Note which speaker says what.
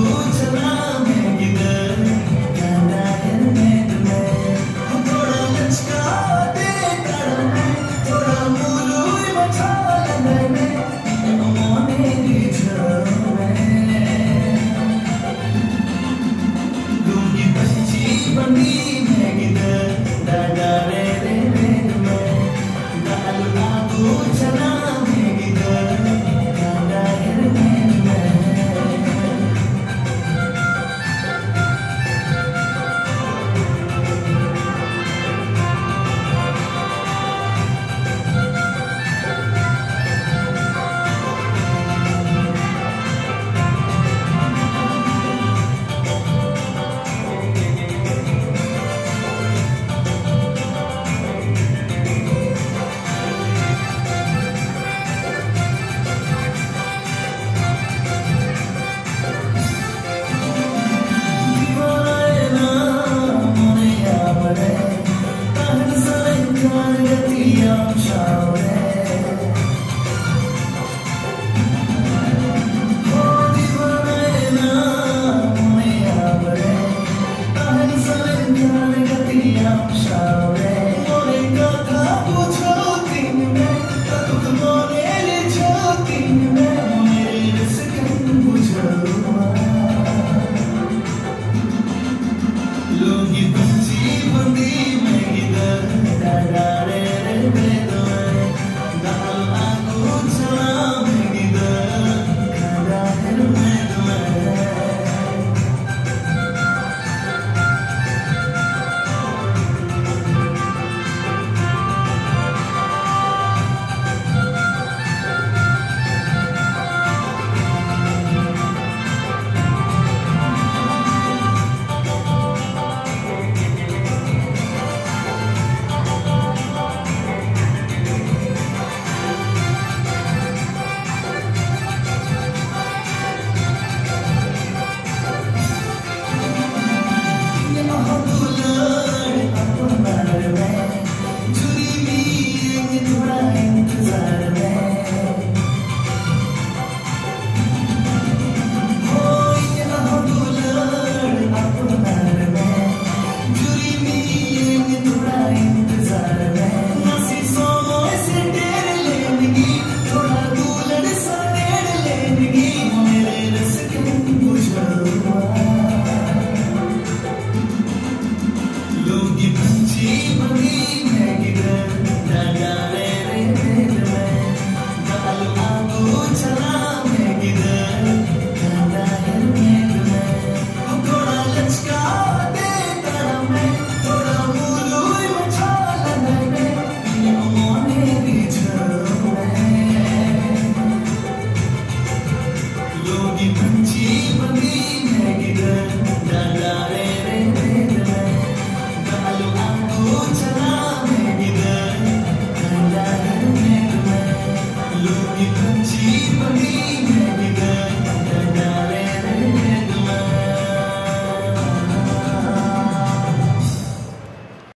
Speaker 1: Senhor. dono de.